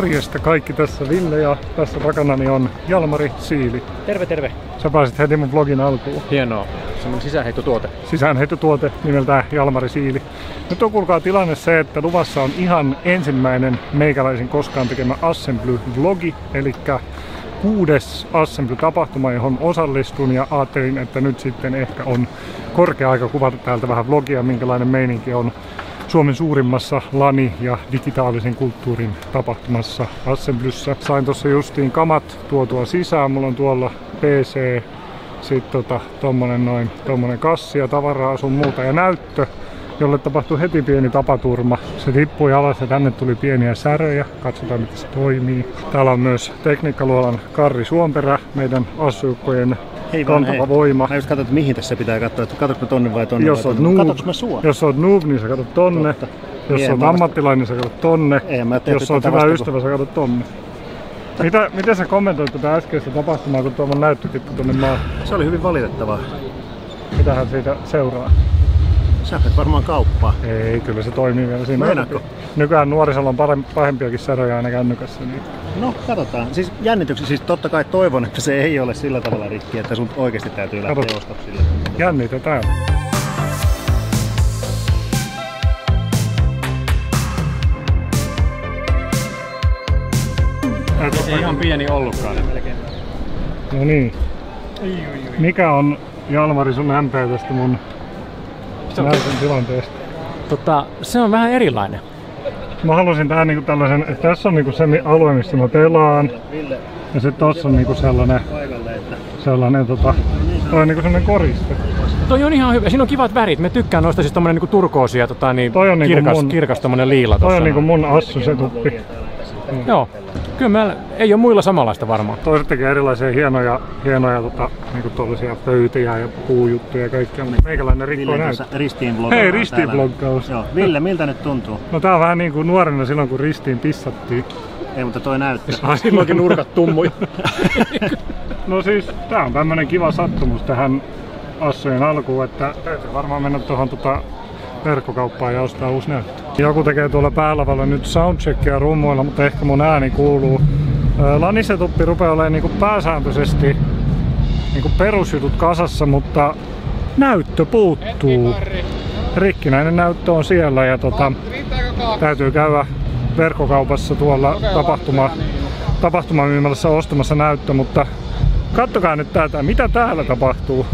Morjesta kaikki tässä Ville ja tässä takanani on Jalmari Siili. Terve, terve. Sä pääsit heti mun vlogin alkuun. Hienoa. Se on sisäänheittotuote. Sisäänheittotuote nimeltään Jalmari Siili. Nyt on kuulkaa tilanne se, että luvassa on ihan ensimmäinen meikäläisen koskaan tekemä Assembly-vlogi, eli kuudes Assembly-tapahtuma, johon osallistun ja ajattelin, että nyt sitten ehkä on korkea aika kuvata täältä vähän vlogia, minkälainen meininki on Suomen suurimmassa lani- ja digitaalisen kulttuurin tapahtumassa Assemblyssä. Sain tuossa justiin kamat tuotua sisään. Mulla on tuolla PC, sitten tota, tommonen noin, tommonen kassi ja tavaraa sun muuta ja näyttö jolle tapahtui heti pieni tapaturma. Se tippui alas ja tänne tuli pieniä säröjä. Katsotaan miten se toimii. Täällä on myös tekniikkaluolan Karri Suomperä, meidän assujukkojen Hei vaan, kantava hei. voima. Mä just katsoin, että mihin tässä pitää katsoa, että katsotko tonne vai tonne Jos vai tonne. noob, mä sua? jos oot noob, niin sä katsot tonne. Totta. Jos Niin, oot ammattilainen, sä katsot tonne. Ei, mä Jos oot hyvä ystävä, sä katsot tonne. Mitä, miten sä kommentoit tätä äskeistä tapahtumaa, kun tuolla näyttö tippui tonne maahan? Se oli hyvin valitettavaa. Mitähän siitä seuraa? Sä menet varmaan kauppaa. Ei, kyllä se toimii vielä siinä. Meinaatko? Nykyään nuorisolla on pahempiakin säröjä aina kännykässä. Niin. No, katsotaan. Siis jännityksi, siis totta kai toivon, että se ei ole sillä tavalla rikki, että sun oikeasti täytyy lähteä ostoksille. Jännitetään. Ei ihan pieni ollutkaan melkein. No niin. Mikä on Jalmari sun MP tästä mun Se on, näytön tilanteesta? tota, se on vähän erilainen. Mä halusin tähän niinku tällaisen, että tässä on niinku se alue, missä mä pelaan. Ja sitten tossa on niinku sellainen, sellainen tota, toi on niinku sellainen koriste. Toi on ihan hyvä. Siinä on kivat värit. Me tykkään noista siis tommonen niinku turkoosi ja tota, niin Toi on niinku kirkas, mun- kirkas tommonen liila Toi tossa. on niinku mun assusetuppi. Joo. Kyllä meillä ei ole muilla samanlaista varmaan. Toiset tekee erilaisia hienoja, hienoja tota, niinku tuollaisia pöytiä ja puujuttuja ja kaikkea, mutta meikäläinen rikkoo tässä ristiinbloggaus. Hei, ristiinbloggaus. Joo, Ville, miltä nyt tuntuu? No tää on vähän niin kuin nuorena silloin, kun ristiin pissattiin. Ei, mutta toi näyttö. Silloinkin nurkat tummuja. No siis tää on tämmönen kiva sattumus tähän assojen alkuun, että täytyy varmaan mennä tuohon tota verkkokauppaan ja ostaa uusi näyttö. Joku tekee tuolla päälavalla nyt soundcheckia rummuilla, mutta ehkä mun ääni kuuluu. Lanisetuppi rupeaa olemaan niinku pääsääntöisesti niinku perusjutut kasassa, mutta näyttö puuttuu. Rikkinäinen näyttö on siellä ja tota, täytyy käydä verkkokaupassa tuolla tapahtuma, tapahtumamyymälässä ostamassa näyttö, mutta kattokaa nyt tätä, mitä täällä tapahtuu.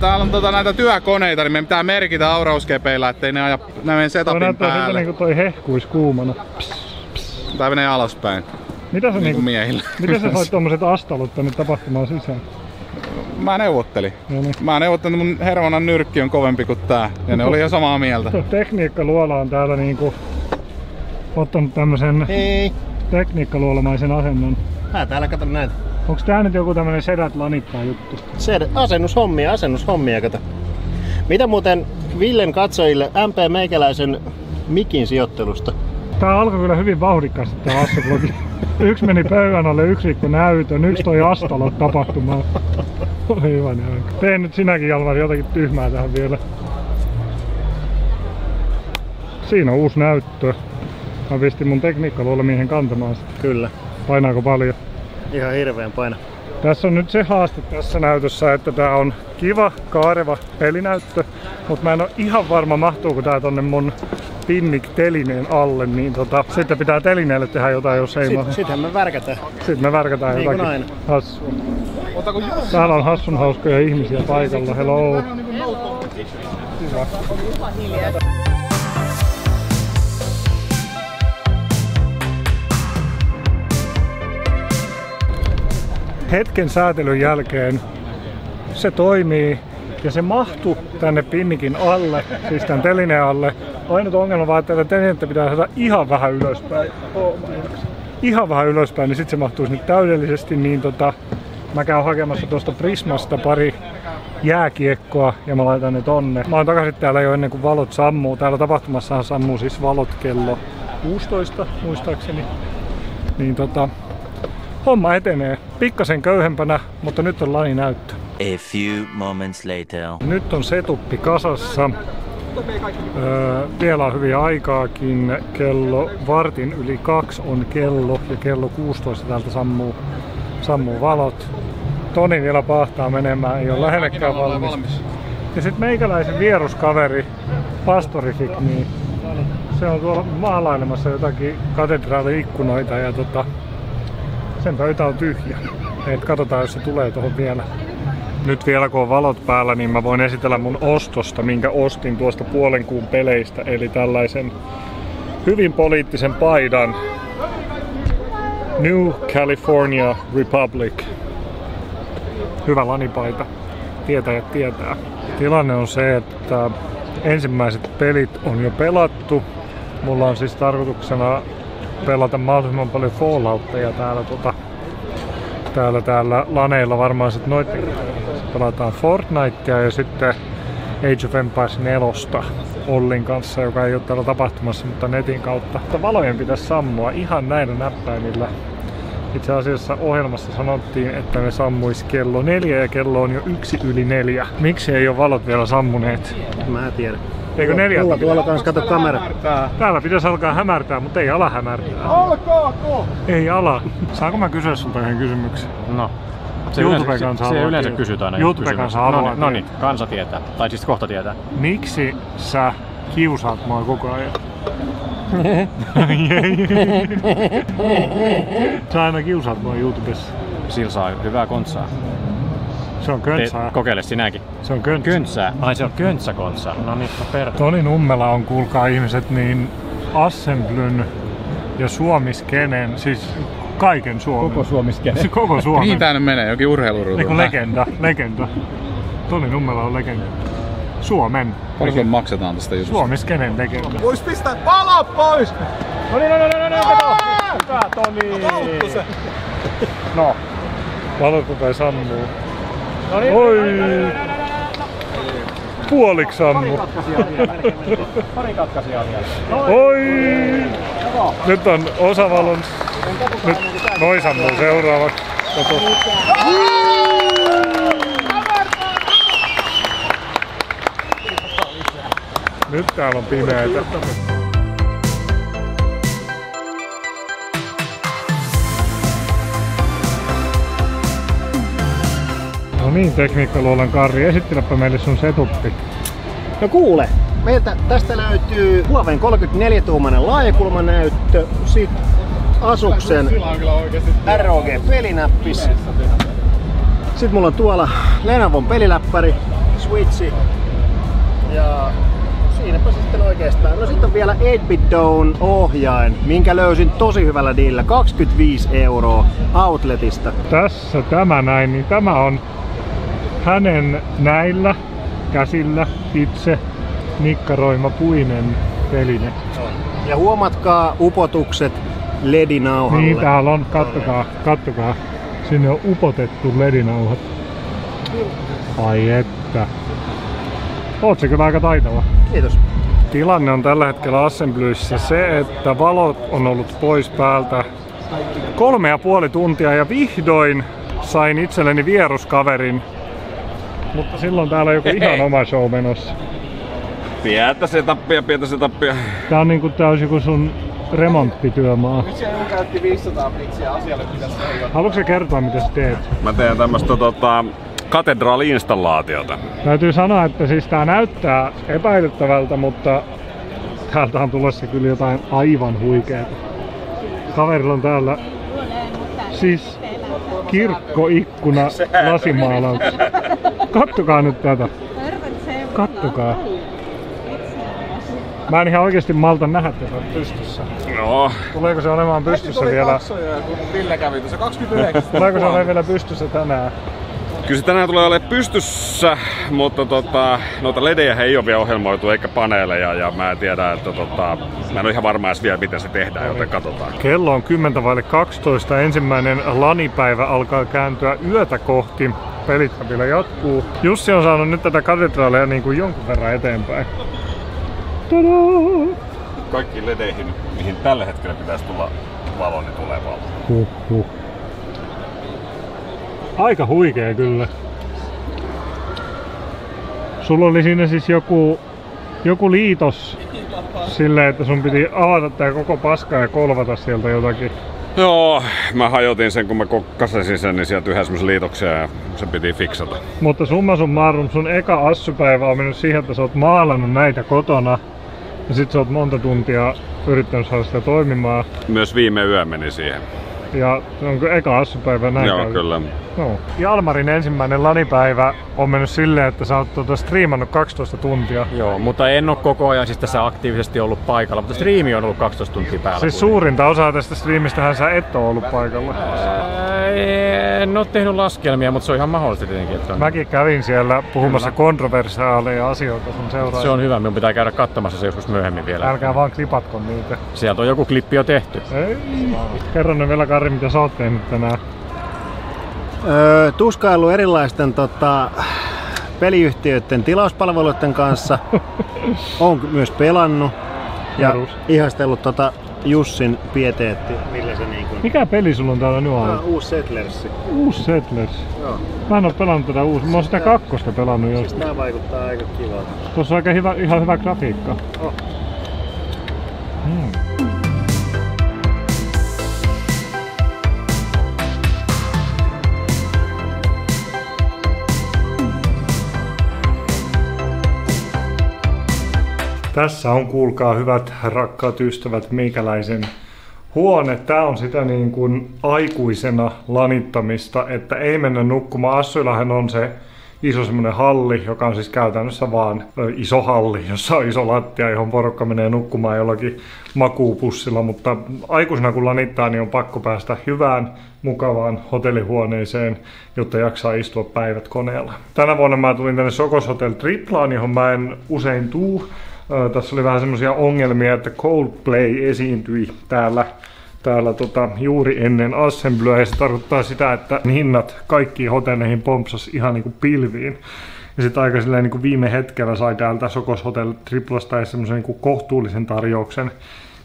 Täällä on tota näitä työkoneita, niin meidän pitää merkitä aurauskepeillä, ettei ne aja ne mene Toi setupin näyttää siltä päälle. niinku toi hehkuis kuumana. Tai menee alaspäin. Mitä sä, Niin niinku, kuin miehillä. miten sä sait tommoset astalot tänne tapahtumaan sisään? Mä neuvottelin. No niin. Mä neuvottelin, että mun hermonan nyrkki on kovempi kuin tää. Ja ne oli ihan samaa mieltä. Tekniikkaluola on täällä niinku ottanut tämmösen Hei. tekniikkaluolamaisen asennon. Mä täällä katon näitä. Onks tää nyt joku tämmönen sedät lanittaa juttu? Se asennushommia, asennushommia, kato. Mitä muuten Villen katsojille MP Meikäläisen mikin sijoittelusta? Tää alkoi kyllä hyvin vauhdikkaasti tää Asseblogi. Yksi meni pöydän alle, yksi rikko näytön, yksi toi Astalot tapahtumaan. Oli hyvä aika. Tee nyt sinäkin Jalmari jotakin tyhmää tähän vielä. Siinä on uusi näyttö. Mä pistin mun tekniikkaluolemiehen kantamaan sitä. Kyllä. Painaako paljon? Ihan hirveän paina. Tässä on nyt se haaste tässä näytössä, että tää on kiva, kaareva pelinäyttö, mutta mä en ole ihan varma mahtuuko tää tonne mun Pinnik telineen alle, niin tota, sitten pitää telineelle tehdä jotain, jos ei mahdu. Sitten, sittenhän me värkätään. Sitten me värkätään Niin jotakin aina. hassua. Täällä on hassun hauskoja ihmisiä paikalla. Hello. Hyvä. Hetken säätelyn jälkeen se toimii ja se mahtuu tänne pinnikin alle, siis tämän telineen alle. Ainut ongelma vaan, että tätä pitää saada ihan vähän ylöspäin. Ihan vähän ylöspäin, niin sitten se mahtuu sinne täydellisesti, niin tota, mä käyn hakemassa tuosta Prismasta pari jääkiekkoa ja mä laitan ne tonne. Mä oon takaisin täällä jo ennen kuin valot sammuu. Täällä tapahtumassahan sammuu siis valot kello 16 muistaakseni. Niin tota, homma etenee. Pikkasen köyhempänä, mutta nyt on lani näyttö. A few moments later. Nyt on setuppi kasassa. Öö, vielä on hyvin aikaakin. Kello vartin yli kaksi on kello ja kello 16 täältä sammuu, sammuu valot. Toni vielä pahtaa menemään, ei ole lähellekään valmis. Ja sitten meikäläisen vieruskaveri, pastorifik, niin se on tuolla maalailemassa jotakin katedraali-ikkunoita ja tota, sen pöytä on tyhjä. Et katsotaan, jos se tulee tuohon vielä. Nyt vielä kun on valot päällä, niin mä voin esitellä mun ostosta, minkä ostin tuosta puolen kuun peleistä. Eli tällaisen hyvin poliittisen paidan New California Republic. Hyvä lanipaita. Tietäjät tietää. Tilanne on se, että ensimmäiset pelit on jo pelattu. Mulla on siis tarkoituksena pelata mahdollisimman paljon Falloutteja täällä, tota, täällä, täällä laneilla varmaan sit noitten pelataan Fortnitea ja sitten Age of Empires 4 Ollin kanssa, joka ei ole täällä tapahtumassa, mutta netin kautta. Mutta valojen pitäisi sammua ihan näillä näppäimillä. Itse asiassa ohjelmassa sanottiin, että ne sammuisi kello neljä ja kello on jo yksi yli neljä. Miksi ei ole valot vielä sammuneet? Mä en tiedä. Eikö neljä? Tuolla, tuolla kans kato kamera. Täällä pitäisi alkaa hämärtää, mutta ei ala hämärtää. Alkaako? Ei ala. Saanko mä kysyä sulta yhden kysymyksen? No. YouTube kansa se haluaa yleensä kysytään aina YouTube kansa haluaa no, niin, no niin, tietää. kansa tietää. Tai siis kohta tietää. Miksi sä kiusaat mua koko ajan? sä aina kiusaat mua YouTubessa. Sillä saa hyvää kontsaa. Se on Te, köntsää. kokeile sinäkin. Se on köntsää. Köntsää. Ai se on köntsäkontsa. No niin, no per. Toni Nummela on, kuulkaa ihmiset, niin Assemblyn ja Suomiskenen, siis kaiken Suomen. Koko Suomiskene. Se koko Suomen. Mihin tää menee? Jokin urheiluruutu? Eiku legenda, legenda. Toni Nummela on legenda. Suomen. Paljon sulle maksetaan tästä jutusta? Suomiskenen legenda. Vois pistää pala pois! No niin, no niin, no niin, no kato. Hyvä, Toni. Auttu se! No. Valot rupeaa sammuu. Oi! Puoliksi sammu. Pari katkaisijaa vielä. Oi! Nyt on osavalon... Nyt noi sammuu seuraavaksi. Kato. Nyt täällä on pimeätä. Niin, tekniikkaluolan Karri, esittelepä meille sun setuppi. No kuule, meiltä tästä löytyy Huawei 34-tuumainen laajakulmanäyttö, sit Asuksen ROG-pelinäppis. Sitten mulla on tuolla Lenovon peliläppäri, Switchi. Ja siinäpä sitten oikeastaan. No sitten on vielä 8-bit Down ohjain, minkä löysin tosi hyvällä diillä. 25 euroa Outletista. tässä tämä näin, niin tämä on hänen näillä käsillä itse nikkaroima puinen peline. Ja huomatkaa upotukset ledinauhalle. Niin täällä on, kattokaa, kattokaa. Sinne on upotettu ledinauhat. Ai että. Oot se kyllä aika taitava. Kiitos. Tilanne on tällä hetkellä Assemblyssä se, että valot on ollut pois päältä kolme ja puoli tuntia ja vihdoin sain itselleni vieruskaverin. Mutta silloin täällä on joku ihan oma show menossa. Pientä setappia, pientä setappia. Tää on niinku tää olisi joku sun remonttityömaa. Nyt siellä käytti 500 blitsiä asialle pitäisi olla. Haluatko sä kertoa mitä sä teet? Mä teen tämmöstä tota, katedraali-installaatiota. Täytyy sanoa, että siis tää näyttää epäilyttävältä, mutta täältä on tulossa kyllä jotain aivan huikeeta. Kaverilla on täällä siis kirkkoikkuna lasimaalaus. Kattokaa nyt tätä. Kattokaa. Mä en ihan oikeesti malta nähdä tätä pystyssä. No, Tuleeko se olemaan pystyssä vielä? Katsoja, kun Ville kävi tuossa 29. Tuleeko se olemaan vielä pystyssä tänään? kyllä se tänään tulee olemaan pystyssä, mutta tota, noita ledejä ei ole vielä ohjelmoitu eikä paneeleja ja mä en tiedä, että tota, mä en ole ihan varma edes vielä miten se tehdään, joten katsotaan. Kello on 10 vaille 12. Ensimmäinen lanipäivä alkaa kääntyä yötä kohti. Pelit vielä jatkuu. Jussi on saanut nyt tätä katedraalia niin kuin jonkun verran eteenpäin. Tadaa! Kaikki ledeihin, mihin tällä hetkellä pitäisi tulla valo, niin tulee valo. Huh, huh. Aika huikea kyllä. Sulla oli siinä siis joku joku liitos silleen, että sun piti avata tää koko paska ja kolvata sieltä jotakin. Joo, mä hajotin sen, kun mä kokkasin sen, niin sieltä yhä semmosen liitoksia ja se piti fiksata. Mutta summa summarum, sun eka assupäivä on mennyt siihen, että sä oot maalannut näitä kotona. Ja sit sä oot monta tuntia yrittänyt saada sitä toimimaan. Myös viime yö meni siihen. Ja onko eka assupäivä näin Joo, käynyt? kyllä. Joo. Jalmarin ensimmäinen lanipäivä on mennyt silleen, että sä oot tuota striimannut 12 tuntia. Joo, mutta en ole koko ajan siis tässä aktiivisesti ollut paikalla, mutta striimi on ollut 12 tuntia päällä. Siis suurinta osaa tästä striimistähän sä et oo ollut paikalla. Ää, En ole tehnyt laskelmia, mutta se on ihan mahdollista tietenkin. Että on, Mäkin kävin siellä puhumassa kontroversiaaleja asioita sun seuraajille. se on hyvä, minun pitää käydä katsomassa se joskus myöhemmin vielä. Älkää vaan klipatko niitä. Sieltä on joku klippi jo tehty. Ei. Kerro nyt vielä Kari, mitä sä oot tehnyt tänään. Öö, tuskailu erilaisten tota, peliyhtiöiden tilauspalveluiden kanssa. Olen myös pelannut ja Perus. ihastellut tota Jussin pieteetti, millä se niin kuin... Mikä peli sulla on täällä nyt Ah, ollut? uusi Settlersi. Uusi Settlers. Joo. Mä en oo pelannut tätä uusi. Mä oon sitä kakkosta pelannut jo. Siis tää vaikuttaa aika kivalta. Tuossa on aika hyvä, ihan hyvä grafiikka. Oh. Mm. Tässä on, kuulkaa hyvät rakkaat ystävät, meikäläisen huone. Tää on sitä niin kuin aikuisena lanittamista, että ei mennä nukkumaan. Assuillahan on se iso semmoinen halli, joka on siis käytännössä vaan iso halli, jossa on iso lattia, johon porukka menee nukkumaan jollakin makuupussilla, mutta aikuisena kun lanittaa, niin on pakko päästä hyvään, mukavaan hotellihuoneeseen, jotta jaksaa istua päivät koneella. Tänä vuonna mä tulin tänne Sokos Hotel Triplaan, johon mä en usein tuu. Tässä oli vähän semmoisia ongelmia, että Coldplay esiintyi täällä täällä tota, juuri ennen assemblyä ja se tarkoittaa sitä, että hinnat kaikkiin hotelleihin pompsas ihan niinku pilviin. Ja sitten aika silleen niinku viime hetkellä sai täältä Sokos Hotel Triplasta semmoisen niinku kohtuullisen tarjouksen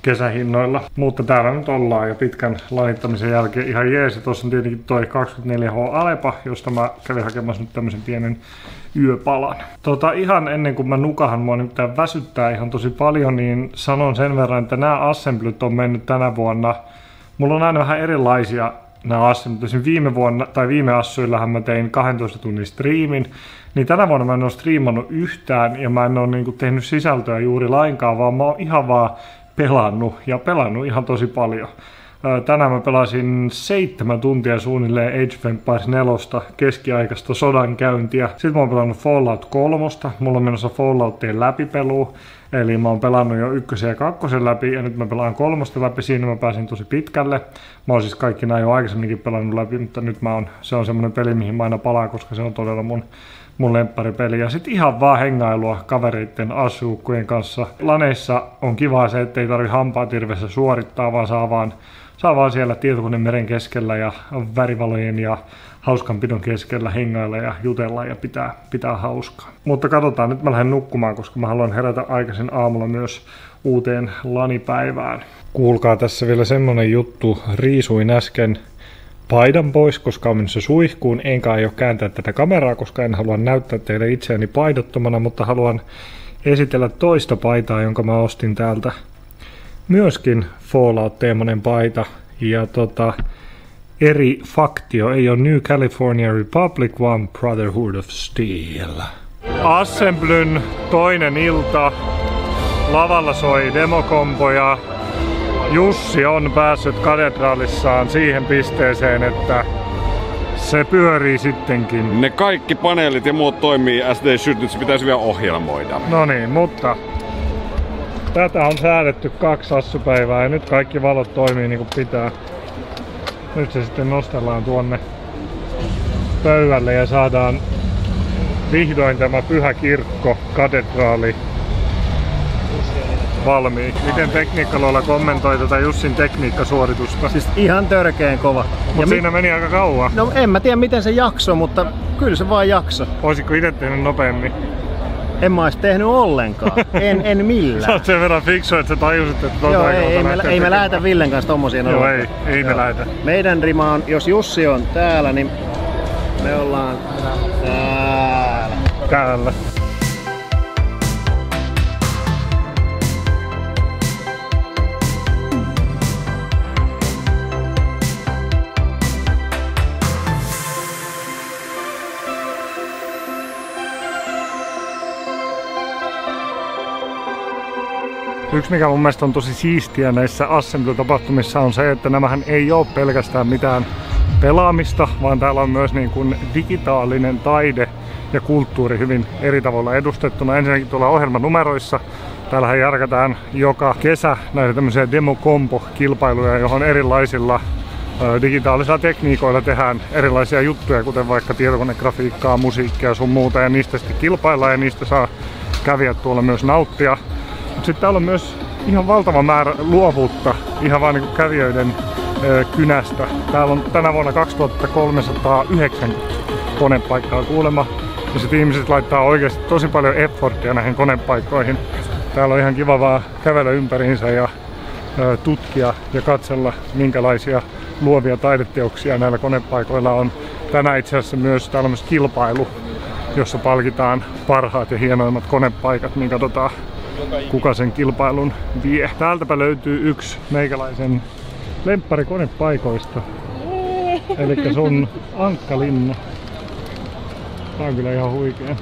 kesähinnoilla. Mutta täällä nyt ollaan ja pitkän lanittamisen jälkeen ihan jees. Ja tuossa on tietenkin toi 24H Alepa, josta mä kävin hakemassa nyt tämmöisen pienen yöpalan. Tota, ihan ennen kuin mä nukahan, mua nimittäin väsyttää ihan tosi paljon, niin sanon sen verran, että nämä assemblyt on mennyt tänä vuonna. Mulla on aina vähän erilaisia nämä assemblyt. Esimerkiksi viime vuonna, tai viime assuillahan mä tein 12 tunnin striimin, niin tänä vuonna mä en ole striimannut yhtään ja mä en ole niinku tehnyt sisältöä juuri lainkaan, vaan mä oon ihan vaan pelannut ja pelannut ihan tosi paljon. Ää, Tänään mä pelasin seitsemän tuntia suunnilleen Age of Empires 4 keskiaikaista sodankäyntiä. Sitten mä oon pelannut Fallout 3. Mulla on menossa Falloutien läpipelu. Eli mä oon pelannut jo ykkösen ja kakkosen läpi ja nyt mä pelaan kolmosta läpi. Siinä mä pääsin tosi pitkälle. Mä oon siis kaikki näin jo aikaisemminkin pelannut läpi, mutta nyt mä oon, se on semmonen peli, mihin mä aina palaan, koska se on todella mun mun lempparipeli. Ja sitten ihan vaan hengailua kavereitten assuukkujen kanssa. Laneissa on kivaa se, että ei tarvi hampaat hirveässä suorittaa, vaan saa vaan, saa vaan siellä tietokoneen meren keskellä ja värivalojen ja hauskanpidon keskellä hengailla ja jutella ja pitää, pitää hauskaa. Mutta katsotaan, nyt mä lähden nukkumaan, koska mä haluan herätä aikaisin aamulla myös uuteen lanipäivään. Kuulkaa tässä vielä semmonen juttu. Riisuin äsken paidan pois, koska on menossa suihkuun. Enkä aio kääntää tätä kameraa, koska en halua näyttää teille itseäni paidottomana, mutta haluan esitellä toista paitaa, jonka mä ostin täältä. Myöskin Fallout-teemainen paita. Ja tota, eri faktio ei ole New California Republic, vaan Brotherhood of Steel. Assemblyn toinen ilta. Lavalla soi demokompoja. Jussi on päässyt katedraalissaan siihen pisteeseen, että se pyörii sittenkin. Ne kaikki paneelit ja muut toimii nyt se pitäisi vielä ohjelmoida. No niin, mutta tätä on säädetty kaksi assupäivää ja nyt kaikki valot toimii niin kuin pitää. Nyt se sitten nostellaan tuonne pöydälle ja saadaan vihdoin tämä pyhä kirkko, katedraali valmiin. Miten tekniikkaloilla kommentoi tätä Jussin tekniikkasuoritusta? Siis ihan törkeen kova. Mutta siinä meni aika kauan. No en mä tiedä miten se jakso, mutta kyllä se vaan jakso. Olisitko itse tehnyt nopeammin? En mä ois tehnyt ollenkaan. En, en Sä millään. oot sen verran fiksu, että sä tajusit, että tuota Joo, ei, ei, me, ei me lähetä Villen kanssa tommosia Joo, ollenkaan. ei, ei me Joo. lähetä. Meidän rima on, jos Jussi on täällä, niin me ollaan täällä. Täällä. Yksi mikä mun mielestä on tosi siistiä näissä Assembly-tapahtumissa on se, että nämähän ei ole pelkästään mitään pelaamista, vaan täällä on myös niin kuin digitaalinen taide ja kulttuuri hyvin eri tavalla edustettuna. Ensinnäkin tuolla ohjelmanumeroissa Täällähän järkätään joka kesä näitä tämmöisiä demokompo-kilpailuja, johon erilaisilla digitaalisilla tekniikoilla tehdään erilaisia juttuja, kuten vaikka tietokonegrafiikkaa, musiikkia sun muuta, ja niistä sitten kilpaillaan ja niistä saa kävijät tuolla myös nauttia. Mutta sitten täällä on myös ihan valtava määrä luovuutta ihan vaan niin kävijöiden kynästä. Täällä on tänä vuonna 2390 konepaikkaa kuulemma. Ja sitten ihmiset laittaa oikeasti tosi paljon efforttia näihin konepaikkoihin. Täällä on ihan kiva vaan kävellä ympäriinsä ja tutkia ja katsella minkälaisia luovia taideteoksia näillä konepaikoilla on. Tänään itse asiassa myös täällä on myös kilpailu, jossa palkitaan parhaat ja hienoimmat konepaikat, niin katsotaan kuka sen kilpailun vie. Täältäpä löytyy yksi meikäläisen lemppari konepaikoista. Eli sun Ankkalinna. Tää on kyllä ihan huikea.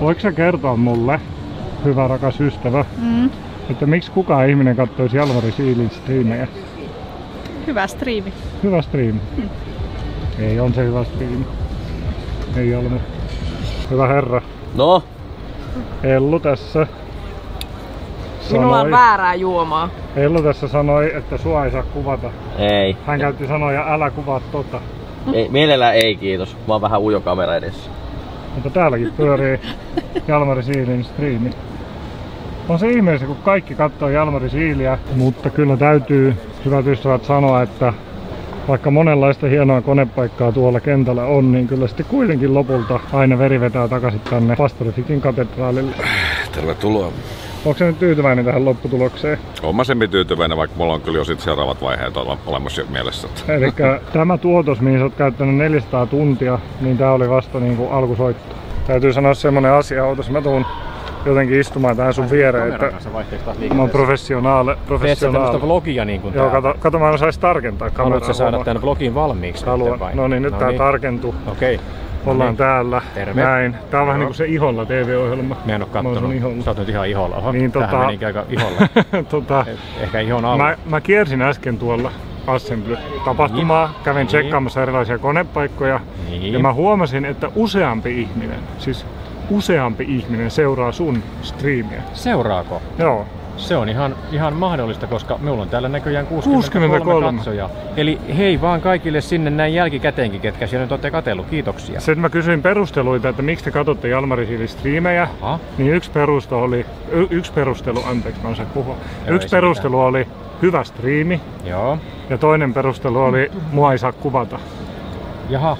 Voitko sä kertoa mulle, hyvä rakas ystävä, Mm. että miksi kukaan ihminen katsoisi Jalmari Siilin striimejä? Hyvä striimi. Hyvä striimi. Ei, on se hyvä striimi. Ei Jalmari. Hyvä herra. No, Ellu tässä Minulla on sanoi, väärää juomaa. Ellu tässä sanoi, että sua ei saa kuvata. ei. Hän käytti sanoja, älä kuvaa tota. ei mielellään ei kiitos. Mä oon vähän ujo kamera edessä. Mutta täälläkin pyörii Jalmari Siilin striimi. On se ihmeellistä, kun kaikki katsoo Jalmari Siiliä, mutta kyllä täytyy, hyvät ystävät, sanoa, että vaikka monenlaista hienoa konepaikkaa tuolla kentällä on, niin kyllä sitten kuitenkin lopulta aina veri vetää takaisin tänne Pastorifikin katedraalille. Tervetuloa. Onko se nyt tyytyväinen tähän lopputulokseen? Oon mä semmin tyytyväinen, vaikka mulla on kyllä jo sit seuraavat vaiheet ole- olemassa jo mielessä. Eli tämä tuotos, mihin sä oot käyttänyt 400 tuntia, niin tää oli vasta niin kuin alkusoitto. Täytyy sanoa semmonen asia, ootas mä tuun jotenkin istumaan tähän sun viereen, että mä oon professionaale. Teet sä professionaale. vlogia niin kuin Joo, kato, kato mä sais tarkentaa kameraa. Haluatko sä saada tämän vlogin valmiiksi? Haluan. vai? No niin, nyt tää niin. tarkentuu. Okei. Ollaan niin. täällä. Terve. Näin. Tää on vähän niinku se iholla TV-ohjelma. Mä en oo kattonut. iholla. Sä oot nyt ihan iholla. Oho, Niin, niin, tämähän tota- menikin aika iholla. tota, Ehkä ihon alla. Mä, mä kiersin äsken tuolla Assembly-tapahtumaa, kävin Niin. tsekkaamassa erilaisia konepaikkoja Niin. ja mä huomasin, että useampi ihminen, siis useampi ihminen seuraa sun striimiä. Seuraako? Joo, Se on ihan, ihan mahdollista, koska minulla on täällä näköjään 63, 63. katsojaa. Eli hei vaan kaikille sinne näin jälkikäteenkin, ketkä siellä nyt olette katsellut. Kiitoksia. Sitten mä kysyin perusteluita, että miksi te katsotte Jalmari striimejä. Aha. Niin yksi, peruste oli, y- yksi perustelu, anteeksi mä en osaa puhua. Joo, yksi perustelu oli hyvä striimi Joo. ja toinen perustelu oli mua ei saa kuvata. Jaha.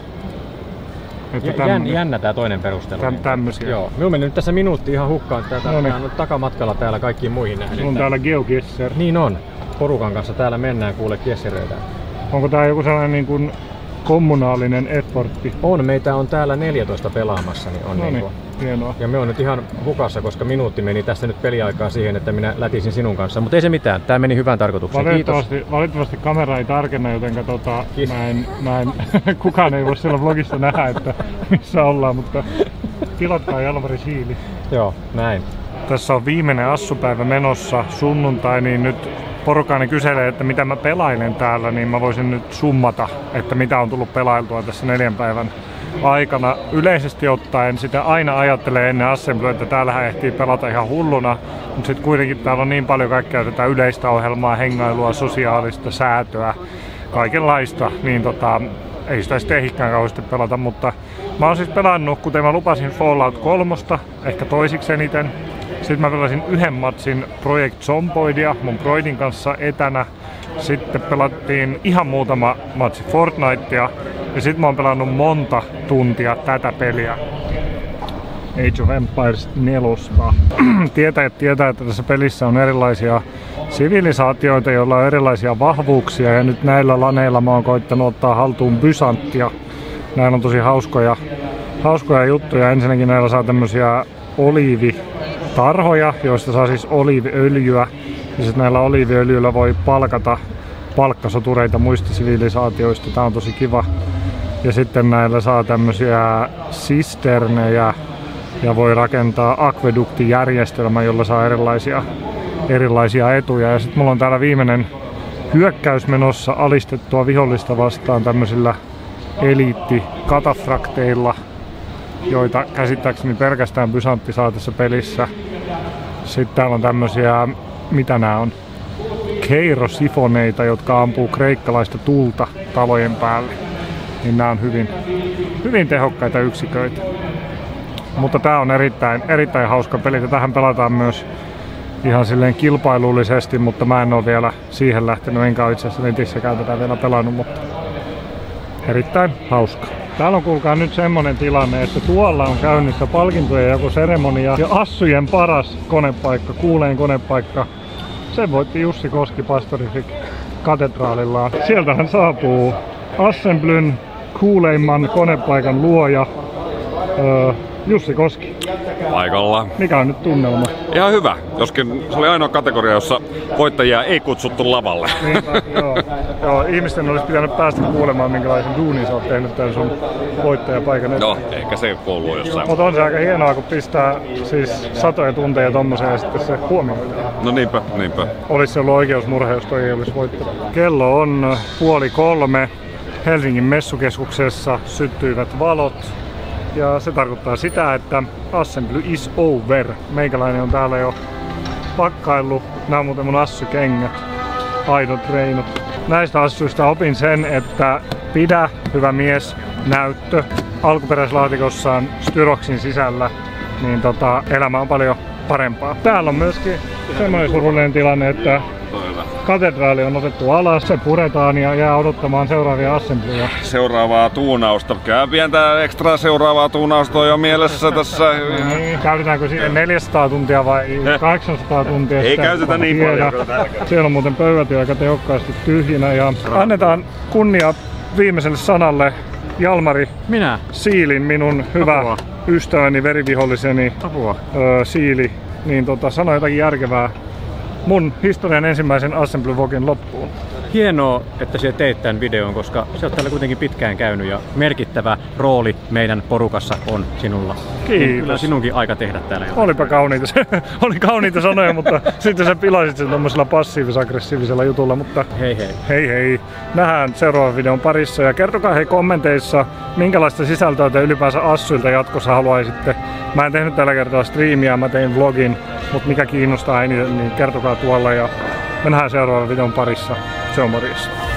Että tämmönen. jännä tää toinen perustelu. Täm- tämmösiä. Joo. Minulla meni nyt tässä minuutti ihan hukkaan. Tätä No niin. nyt takamatkalla täällä kaikkiin muihin nähden. On täällä GeoGesser. Niin on. Porukan kanssa täällä mennään kuule kessereitä. Onko tää joku sellainen niin kuin kommunaalinen effortti? On, meitä on täällä 14 pelaamassa, niin on No niin hienoa. Ja me on nyt ihan hukassa, koska minuutti meni tässä nyt peliaikaa siihen, että minä lätisin sinun kanssa. Mutta ei se mitään, tämä meni hyvään tarkoitukseen. Kiitos. Valitettavasti, valitettavasti kamera ei tarkenna, joten tota, Kiitos. mä en, mä en, kukaan ei voi siellä vlogissa nähdä, että missä ollaan, mutta tilatkaa Jalmari Siili. Joo, näin. Tässä on viimeinen assupäivä menossa sunnuntai, niin nyt porukkaani kyselee, että mitä mä pelailen täällä, niin mä voisin nyt summata, että mitä on tullut pelailtua tässä neljän päivän aikana. Yleisesti ottaen sitä aina ajattelee ennen assemblyä, että täällähän ehtii pelata ihan hulluna, mutta sitten kuitenkin täällä on niin paljon kaikkea tätä yleistä ohjelmaa, hengailua, sosiaalista säätöä, kaikenlaista, niin tota, ei sitä sitten ehikään kauheasti pelata, mutta mä oon siis pelannut, kuten mä lupasin Fallout 3, ehkä toisiksi eniten. Sitten mä pelasin yhden matsin Project Zomboidia mun Broidin kanssa etänä. Sitten pelattiin ihan muutama matsi Fortnitea. Ja sitten mä oon pelannut monta tuntia tätä peliä. Age of Empires 4. Tietäjät tietää, että tässä pelissä on erilaisia sivilisaatioita, joilla on erilaisia vahvuuksia. Ja nyt näillä laneilla mä oon koittanut ottaa haltuun Bysanttia. Näillä on tosi hauskoja, hauskoja juttuja. Ensinnäkin näillä saa tämmösiä oliivitarhoja, joista saa siis oliiviöljyä. Ja sitten näillä oliiviöljyillä voi palkata palkkasotureita muista sivilisaatioista. Tää on tosi kiva, Ja sitten näillä saa tämmöisiä sisternejä ja voi rakentaa akveduktijärjestelmä, jolla saa erilaisia, erilaisia etuja. Ja sitten mulla on täällä viimeinen hyökkäys menossa alistettua vihollista vastaan tämmöisillä eliitti-katafrakteilla, joita käsittääkseni pelkästään Bysantti saa tässä pelissä. Sitten täällä on tämmöisiä, mitä nämä on? keirosifoneita, jotka ampuu kreikkalaista tulta talojen päälle. Niin nämä on hyvin, hyvin tehokkaita yksiköitä. Mutta tää on erittäin, erittäin hauska peli. Tähän pelataan myös ihan silleen kilpailullisesti, mutta mä en ole vielä siihen lähtenyt, enkä itse asiassa netissäkään tätä vielä pelannut, mutta erittäin hauska. Täällä on kuulkaa nyt semmonen tilanne, että tuolla on käynnissä palkintojen joku seremonia ja Assujen paras konepaikka, kuuleen konepaikka. Sen voitti Jussi Koski Pastorifik katedraalillaan. Sieltä hän saapuu Assemblyn kuuleimman konepaikan luoja öö, Jussi Koski. Paikalla. Mikä on nyt tunnelma? Ihan hyvä, joskin se oli ainoa kategoria, jossa voittajia ei kutsuttu lavalle. Niinpä, joo. joo. ihmisten olisi pitänyt päästä kuulemaan, minkälaisen duunin sä oot tehnyt tämän sun voittajapaikan eteen. No, ehkä se kuuluu jossain. Mutta on se aika hienoa, kun pistää siis satoja tunteja tommoseen ja sitten se huomioidaan. No niinpä, niinpä. Olisi ollut oikeusmurhe, jos toi ei olisi voittanut. Kello on puoli kolme. Helsingin messukeskuksessa syttyivät valot. Ja se tarkoittaa sitä, että assembly is over. Meikäläinen on täällä jo pakkaillut. Nämä on muuten mun assykengät. Aidot reinut. Näistä assuista opin sen, että pidä, hyvä mies, näyttö alkuperäislaatikossaan styroksin sisällä, niin tota, elämä on paljon parempaa. Täällä on myöskin semmoinen surullinen tilanne, että katedraali on otettu alas, se puretaan ja jää odottamaan seuraavia assemblyjä. Seuraavaa tuunausta. Käy pientä ekstra seuraavaa tuunausta on jo mielessä tässä. Niin, käytetäänkö siihen 400 tuntia vai 800 tuntia? Ei käytetä niin tiedä. paljon. Siellä on muuten pöydät aika tehokkaasti tyhjinä ja annetaan kunnia viimeiselle sanalle Jalmari Minä? Siilin, minun hyvä Apua. ystäväni, veriviholliseni Apua. öö, Siili, niin tota, sano jotakin järkevää mun historian ensimmäisen Assembly Vogin loppuun. Hienoa, että sinä teit tämän videon, koska sä oot täällä kuitenkin pitkään käynyt ja merkittävä rooli meidän porukassa on sinulla. Niin Kiitos. Kyllä sinunkin aika tehdä täällä jotain. Olipa kauniita, oli kauniita sanoja, mutta sitten sä pilasit sen tommosella passiivis-aggressiivisella jutulla, mutta Hei hei. hei hei. Nähdään seuraavan videon parissa ja kertokaa hei kommenteissa, minkälaista sisältöä te ylipäänsä Assuilta jatkossa haluaisitte. Mä en tehnyt tällä kertaa striimiä, mä tein vlogin, mutta mikä kiinnostaa eniten, niin kertokaa tuolla ja me nähdään seuraavan videon parissa. Se on.